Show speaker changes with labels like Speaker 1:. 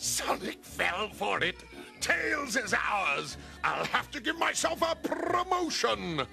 Speaker 1: Sonic fell for it. Tails is ours. I'll have to give myself a promotion.